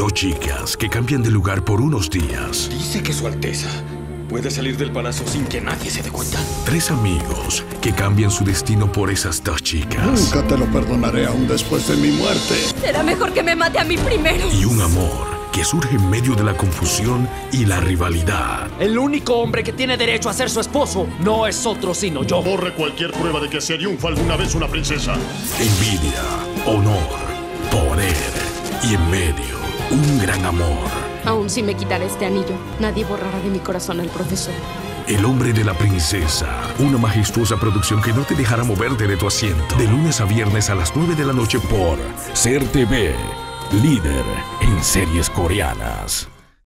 Dos chicas que cambian de lugar por unos días. Dice que Su Alteza puede salir del palacio sin que nadie se dé cuenta. Tres amigos que cambian su destino por esas dos chicas. Nunca te lo perdonaré aún después de mi muerte. Será mejor que me mate a mí primero. Y un amor que surge en medio de la confusión y la rivalidad. El único hombre que tiene derecho a ser su esposo no es otro sino yo. Borre cualquier prueba de que se triunfa alguna vez una princesa. Envidia, honor, poder y en medio un gran amor. Aún si me quitaré este anillo, nadie borrará de mi corazón al profesor. El hombre de la princesa, una majestuosa producción que no te dejará moverte de tu asiento. De lunes a viernes a las 9 de la noche por Ser TV, líder en series coreanas.